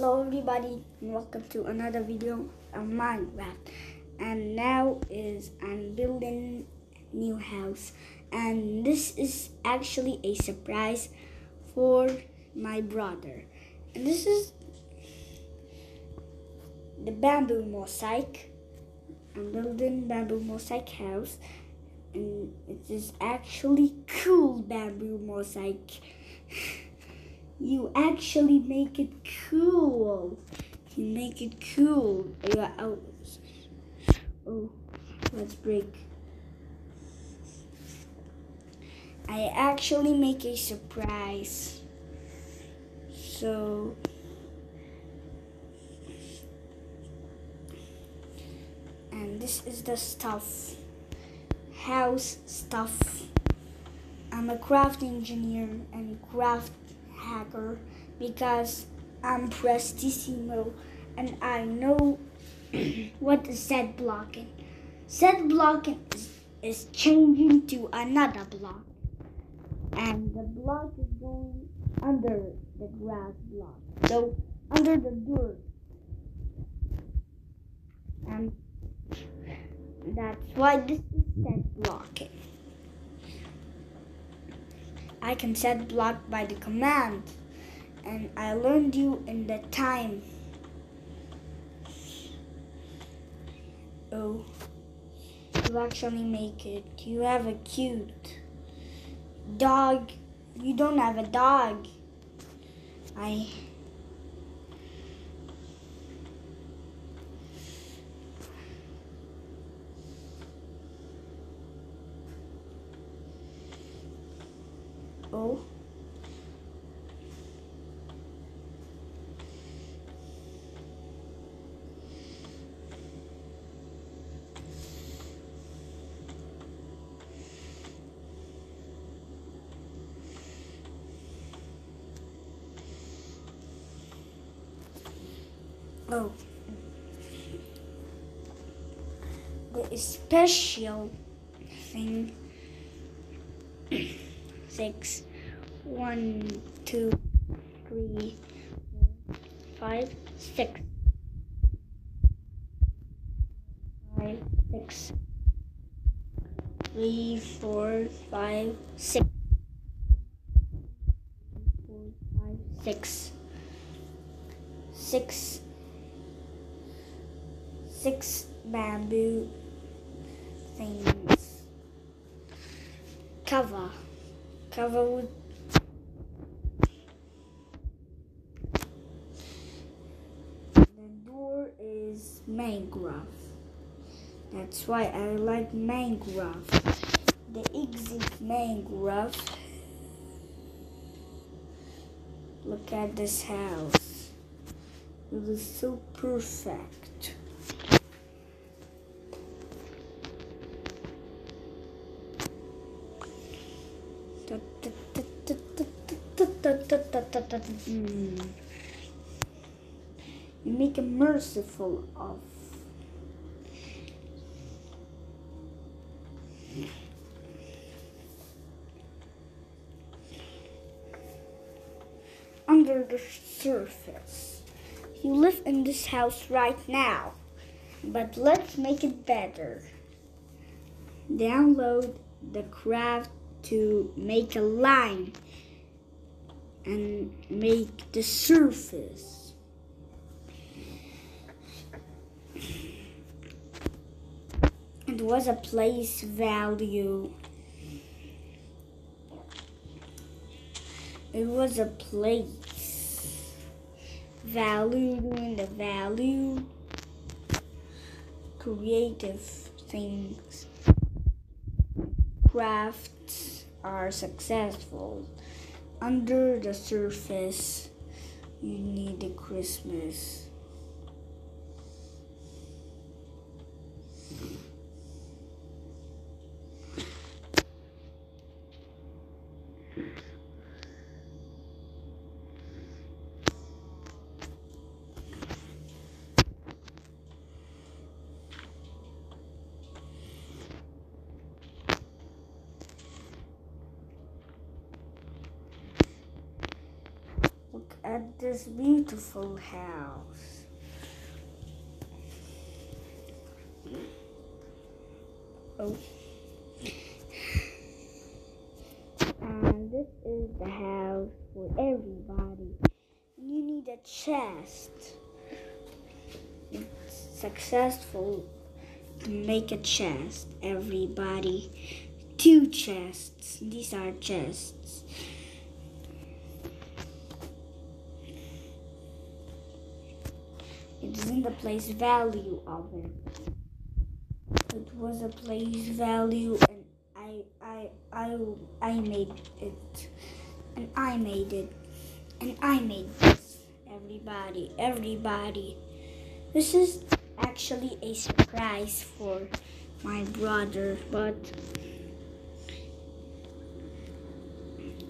Hello everybody and welcome to another video of Minecraft. And now is I'm building new house and this is actually a surprise for my brother. And this is the bamboo mosaic. I'm building bamboo mosaic house and it is actually cool bamboo mosaic. you actually make it cool. You make it cool. Yeah, oh, oh, let's break. I actually make a surprise. So and this is the stuff house stuff i'm a craft engineer and craft hacker because i'm prestissimo and i know what is set blocking. Set blocking is, is changing to another block. And the block is going under the grass block. So under the dirt and that's why this is set blocking. I can set block by the command and I learned you in the time. Oh, you actually make it. You have a cute dog. You don't have a dog. I Oh. Oh. The special thing six, one, two, three, four, five, six. Five, six. Three, four, five, six. Four, five, six. Six. Six bamboo things. Cover cover with the door is mangrove. That's why I like mangrove. The exit mangrove. Look at this house. It is so perfect. You make a merciful of. Under the surface. You live in this house right now, but let's make it better. Download the craft to make a line and make the surface. It was a place value. It was a place value doing the value creative things crafts are successful under the surface you need a Christmas. Look at this beautiful house. Oh. The house for everybody. You need a chest. Successful to make a chest. Everybody. Two chests. These are chests. It isn't the place value of it. It was a place value I I I made it. And I made it. And I made this. Everybody, everybody. This is actually a surprise for my brother, but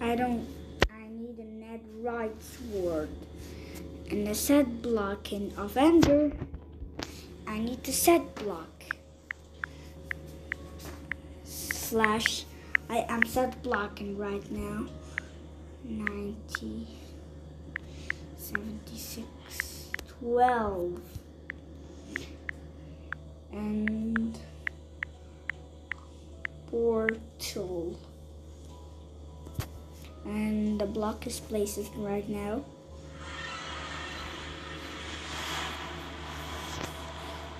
I don't I need a net right sword and a set blocking of ender. I need to set block. Slash I am set blocking right now. 90 76 12 and portal and the block is placed right now.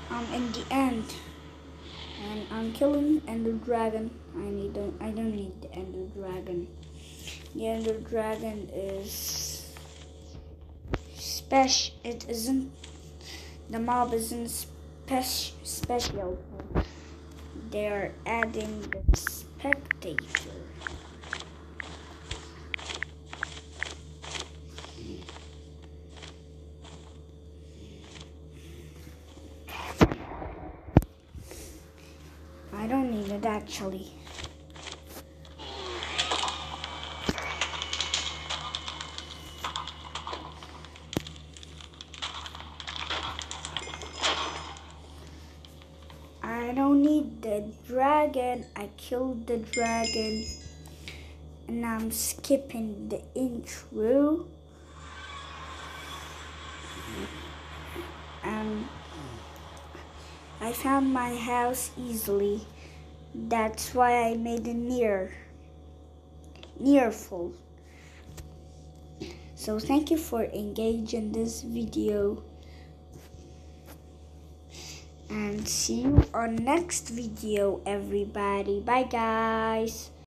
I'm in the end and I'm killing Ender Dragon. I need don't I don't need the Ender Dragon. The Ender Dragon is special it isn't the mob isn't spec- special. They're adding the spectator I don't need it I don't need the dragon. I killed the dragon. And I'm skipping the intro. Um, I found my house easily. That's why I made it near. Near full. So thank you for engaging this video. And see you on next video everybody. Bye guys.